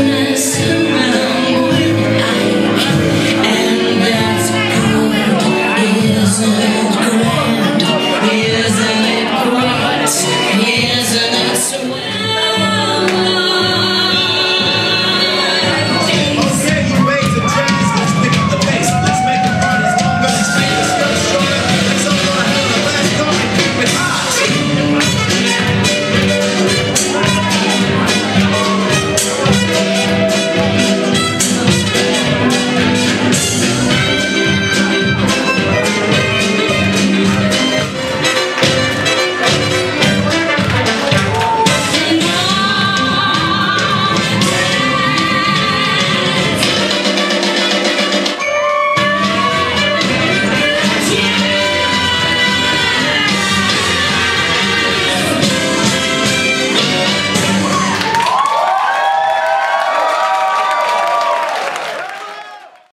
happiness a my